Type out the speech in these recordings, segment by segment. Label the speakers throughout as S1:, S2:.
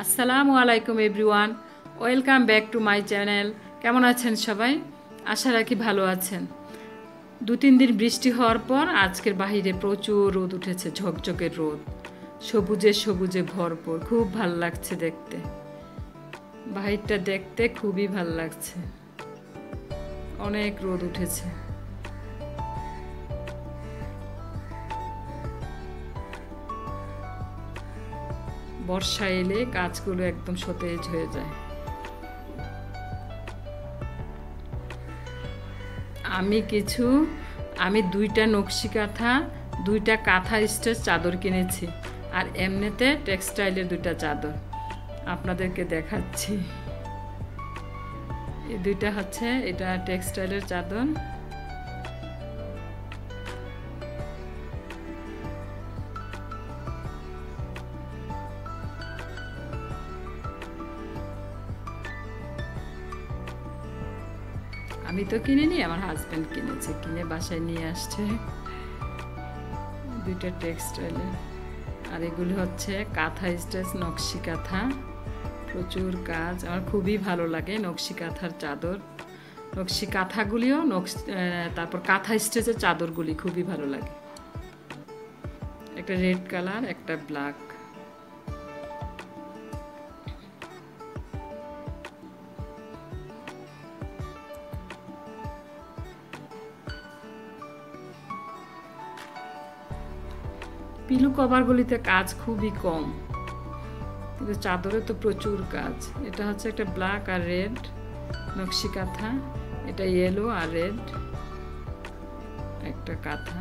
S1: আসসালামু আলাইকুম everyone. Welcome back to my channel. কেমন আছেন সবাই? আশা রাখি ভালো আছেন। দু তিন দিন বৃষ্টি হওয়ার পর আজকের বাহিরে প্রচুর রোদ উঠেছে ঝকঝকের রোদ। সবুজে সবুজে ভরপুর, খুব ভালো লাগছে দেখতে। বাহিরটা দেখতে খুবই ভালো লাগছে। অনেক রোদ উঠেছে। বর্ষা এলে গাছগুলো একদম সতেজ হয়ে যায়। আমি কিছু, আমি দুইটা নকশি কাঁথা দুইটা কাঁথা স্টেজ চাদর কিনেছি আর এমনিতে টেক্সটাইলের দুইটা চাদর। আপনাদেরকে দেখাচ্ছি। এই দুইটা হচ্ছে, এটা টেক্সটাইলের চাদর। তো কিনিনি আমার হাজব্যান্ড কিনেছে, কিনে বাসায় নিয়ে আসছে। দুইটা টেক্সটাইলের আর এগুলি হচ্ছে কাঁথা স্টেজ নকশি কাঁথা। প্রচুর কাজ, আমার খুবই ভালো লাগে নকশি কাঁথার চাদর। নকশি কাঁথাগুলিও নকশ তারপর কাঁথা স্টেজের চাদরগুলি খুবই ভালো লাগে। একটা রেড কালার একটা ব্ল্যাক পিলু কভারগুলিতে কাজ খুবই কম। কিন্তু চাদরে তো প্রচুর কাজ। এটা হচ্ছে একটা ব্ল্যাক আর রেড নকশি কাঁথা, এটা ইয়েলো আর রেড একটা কাঁথা।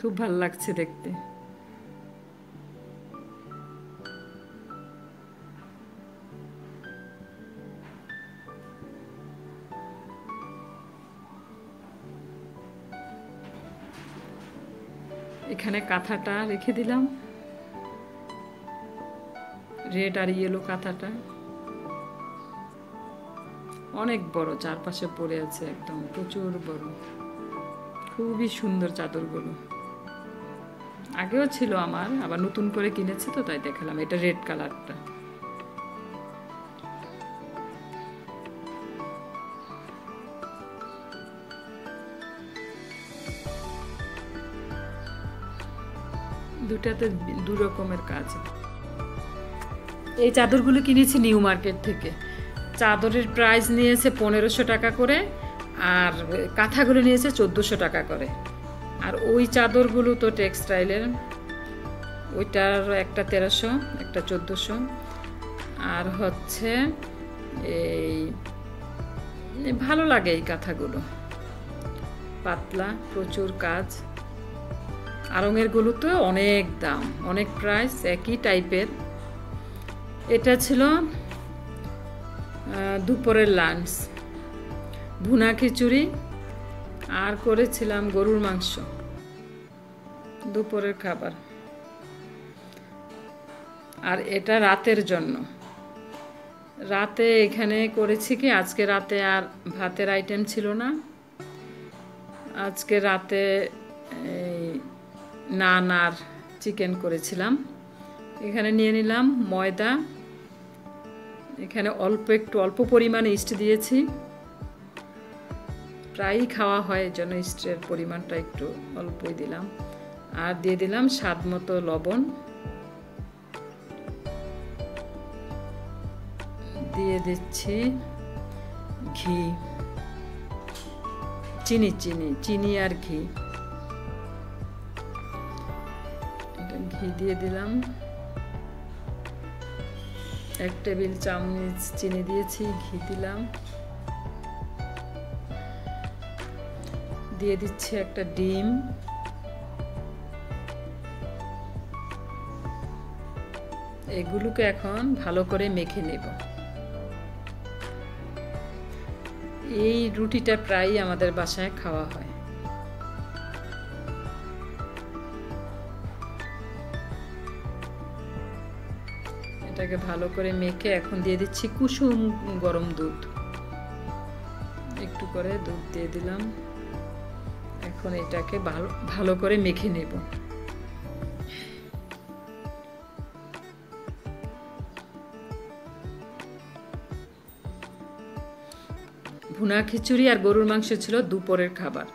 S1: খুব ভালো লাগছে দেখতে। এখানে কাঁথাটা রেখে দিলাম। রেড আর ইয়েলো কাঁথাটা। অনেক বড়, চারপাশে পড়ে আছে একদম, প্রচুর বড়। খুবই সুন্দর চাদরগুলো। আগেও ছিল আমার, আবার নতুন করে কিনেছে তো, তাই দেখালাম। এটা রেড কালারটা। দুটাতে দু রকমের কাজ। এই চাদরগুলো কিনেছি নিউ মার্কেট থেকে। চাদরের প্রাইস নিয়েছে পনেরোশো টাকা করে, আর কাঁথাগুলো নিয়েছে চোদ্দোশো টাকা করে। আর ওই চাদরগুলো তো টেক্সটাইলের, ওইটার একটা তেরোশো, একটা চোদ্দোশো। আর হচ্ছে এই, ভালো লাগে এই কাঁথাগুলো। পাতলা, প্রচুর কাজ। আরঙেরগুলো তো অনেক দাম, অনেক প্রাইস একই টাইপের এটা ছিল দুপুরের লাঞ্চ ভুনা খিচুড়ি, আর করেছিলাম গরুর মাংস। দুপুরের খাবার। আর এটা রাতের জন্য। রাতে এখানে করেছি কি, আজকে রাতে আর ভাতের আইটেম ছিল না। আজকে রাতে এই নান আর চিকেন করেছিলাম। এখানে নিয়ে নিলাম ময়দা। এখানে অল্প একটু, অল্প পরিমাণে ইস্ট দিয়েছি। প্রায়ই খাওয়া হয়, এই জন্য ইস্টের পরিমাণটা একটু অল্পই দিলাম। আর দিয়ে দিলাম স্বাদ মতো লবণ। দিয়ে দিচ্ছি ঘি। চিনি চিনি চিনি আর ঘি। ঘি দিয়ে দিলাম। এক টেবিল চামচ চিনি দিয়েছি, ঘি দিলাম। দিয়ে দিচ্ছি একটা ডিম। এগুলোকে এখন ভালো করে মেখে নেব। এই রুটিটা প্রায়ই আমাদের বাসায় খাওয়া হয়। এটাকে ভালো করে মেখে এখন দিয়ে দিচ্ছি কুসুম গরম দুধ। একটু করে দুধ দিয়ে দিলাম। এখন এটাকে ভালো ভালো করে মেখে নেব। ভুনা খিচুড়ি আর গরুর মাংস ছিল দুপুরের খাবার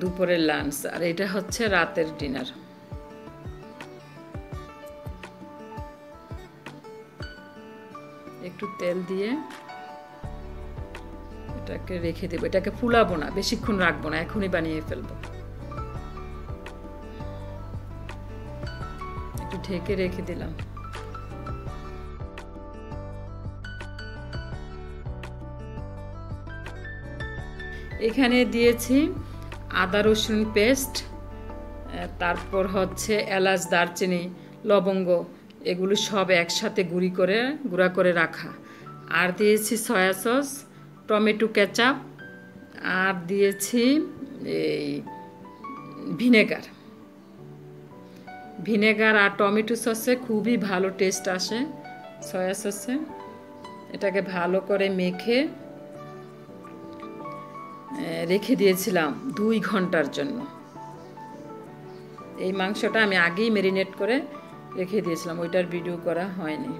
S1: দুপুরের লাঞ্চ আর এটা হচ্ছে রাতের ডিনার তেল দিয়ে এটাকে রেখে দেবো। এটাকে ফুলাবো না, বেশিক্ষণ রাখব না, এখনই বানিয়ে ফেলব। একটু ঢেকে রেখে দিলাম। এখানে দিয়েছি আদা রসুন পেস্ট তারপর হচ্ছে এলাচ, দারচিনি, লবঙ্গ, এগুলো সব একসাথে গুঁড়ি করে, গুঁড়া করে রাখা। আর দিয়েছি সয়া সস, টমেটো কেচাপ, আর দিয়েছি এই ভিনেগার। ভিনেগার আর টমেটো সসে খুবই ভালো টেস্ট আসে সয়া সসে। এটাকে ভালো করে মেখে রেখে দিয়েছিলাম দুই ঘণ্টার জন্য। এই মাংসটা আমি আগেই মেরিনেট করে রেখে দিয়েছিলাম, ওইটার ভিডিও করা হয়নি।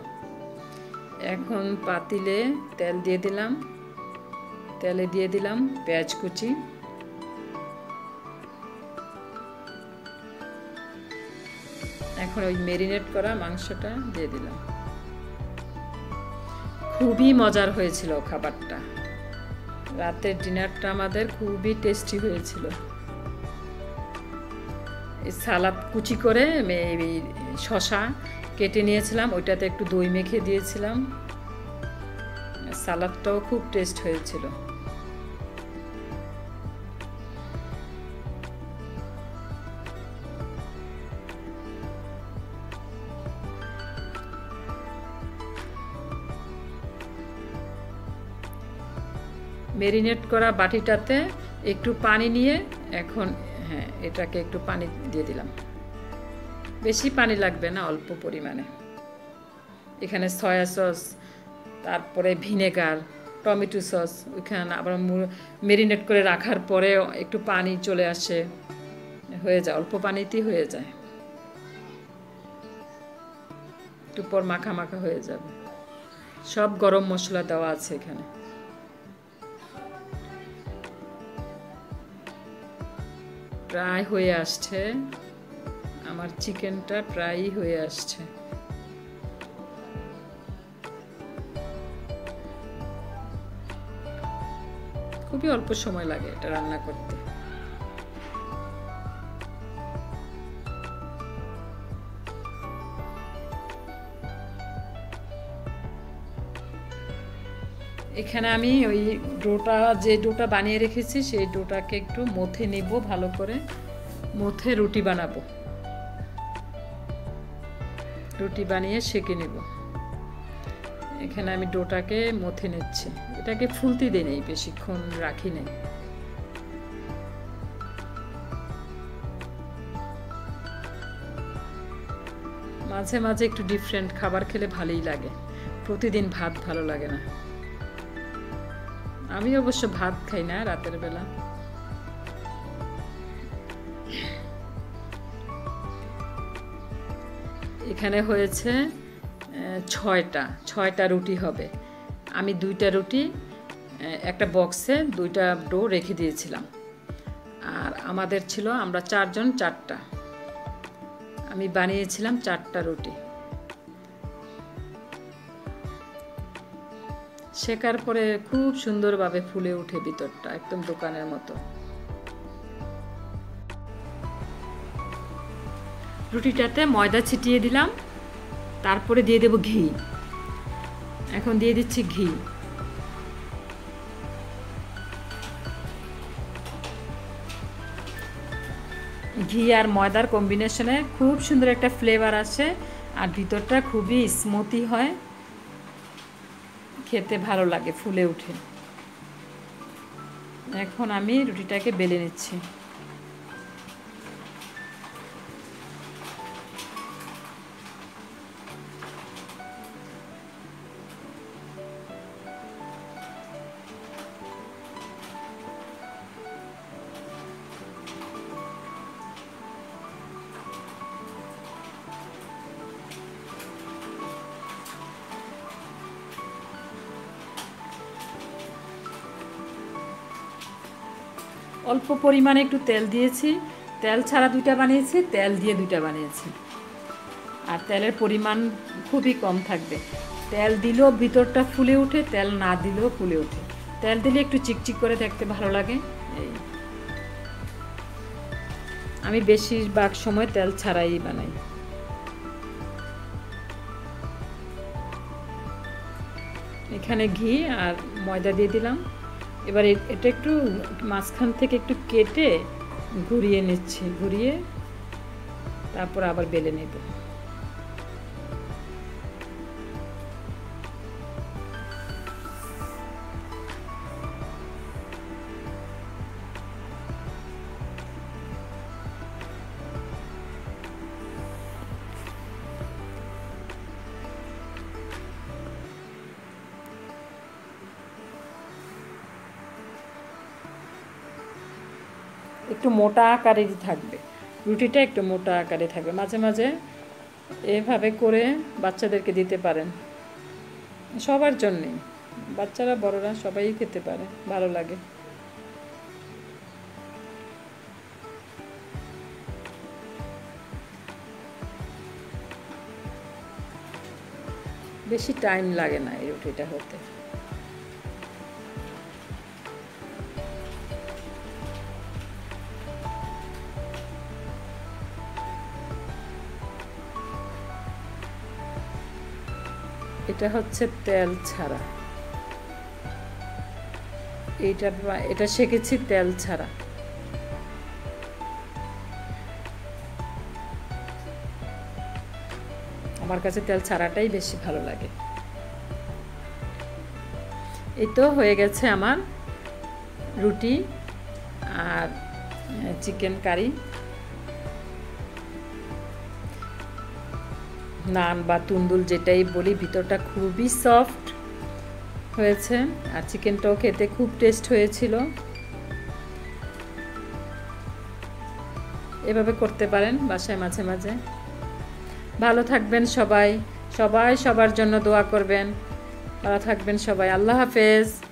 S1: এখন পাতিলে তেল দিয়ে দিলাম। তেলে দিয়ে দিলাম পেঁয়াজ কুচি। এখন ওই মেরিনেট করা মাংসটা দিয়ে দিলাম। খুবই মজার হয়েছিল খাবারটা। রাতের ডিনারটা আমাদের খুবই টেস্টি হয়েছিল। এই সালাদ কুচি করে শশা কেটে নিয়েছিলাম, ওইটাতে একটু দই মেখে দিয়েছিলাম। সালাদটাও খুব টেস্ট হয়েছিল। মেরিনেট করা বাটিটাতে একটু পানি নিয়ে এখন হ্যাঁ এটাকে একটু পানি দিয়ে দিলাম। বেশি পানি লাগবে না অল্প পরিমাণে। এখানে সয়া সস, তারপরে ভিনেগার, টমেটো সস, ওইখানে আবার মেরিনেট করে রাখার পরে একটু পানি চলে আসে, হয়ে যায়, অল্প পানিতেই হয়ে যায়। একটু পর মাখা মাখা হয়ে যাবে। সব গরম মশলা দেওয়া আছে এখানে। প্রায় হয়ে আসছে। আমার চিকেনটা প্রায়ই হয়ে আসছে। খুবই অল্প সময় লাগে এটা রান্না করতে। এখানে আমি ওই ডোটা, যে ডোটা বানিয়ে রেখেছি, সেই ডোটাকে একটু মথে নেব, ভালো করে মথে রুটি বানাবো। রুটি বানিয়ে সেঁকে নেব। এখানে আমি ডোটাকে মথে নিচ্ছি। এটাকে ফুলতে দিই নেই, বেশিক্ষণ রাখি নেই। মাঝে মাঝে একটু ডিফারেন্ট খাবার খেলে ভালোই লাগে। প্রতিদিন ভাত ভালো লাগে না। আমি অবশ্য ভাত খাই না রাতের বেলা। এখানে হয়েছে ছয়টা ছয়টা রুটি হবে। আমি দুইটা রুটি একটা বক্সে দুইটা ডো রেখে দিয়েছিলাম। আর আমাদের ছিল, আমরা চারজন, চারটা। আমি বানিয়েছিলাম চারটা রুটি। শেখার পরে খুব সুন্দরভাবে ফুলে উঠে ভিতরটা, একদম দোকানের মতো। রুটিটাতে ময়দা ছিটিয়ে দিলাম, তারপরে দিয়ে দেব ঘি। এখন দিয়ে দিচ্ছি ঘি। ঘি আর ময়দার কম্বিনেশনে খুব সুন্দর একটা ফ্লেভার আসে, আর ভিতরটা খুবই স্মুথি হয়। খেতে ভালো লাগে, ফুলে উঠে এখন আমি রুটিটাকে বেলে নিচ্ছি। অল্প পরিমাণে একটু তেল দিয়েছি। তেল ছাড়া দুইটা বানিয়েছি, তেল দিয়ে দুইটা বানিয়েছি। আর তেলের পরিমাণ খুবই কম থাকবে। তেল দিলেও ভিতরটা ফুলে ওঠে, তেল না দিলেও ফুলে ওঠে। তেল দিলে একটু চিকচিক করে দেখতে ভালো লাগে। এই। আমি বেশিরভাগ সময় তেল ছাড়াই বানাই। এখানে ঘি আর ময়দা দিয়ে দিলাম। এবার এটা একটু মাঝখান থেকে একটু কেটে ঘুরিয়ে নিচ্ছি ঘুরিয়ে তারপর আবার বেলে নেব। একটু মোটা আকারেরই থাকবে। রুটিটা একটু মোটা আকারে থাকবে। মাঝে মাঝে এভাবে করে বাচ্চাদেরকে দিতে পারেন। সবার জন্যেই। বাচ্চারা, বড়রা সবাই খেতে পারে। ভালো লাগে। বেশি টাইম লাগে না এই রুটিটা হতে। এটা হচ্ছে তেল ছাড়া। এইটা এটা শেখেছি তেল ছাড়া। আমার কাছে তেল ছাড়াটাই বেশি ভালো লাগে। এই তো হয়ে গেছে আমার রুটি আর চিকেন কারি। নান বা তুন্দুল যেটাই বলি, ভিতরটা খুবই সফট হয়েছে আর চিকেনটাও খেতে খুব টেস্ট হয়েছিল। এভাবে করতে পারেন বাসায় মাঝে মাঝে। ভালো থাকবেন সবাই সবাই সবার জন্য দোয়া করবেন। ভালো থাকবেন সবাই, আল্লাহ হাফেজ।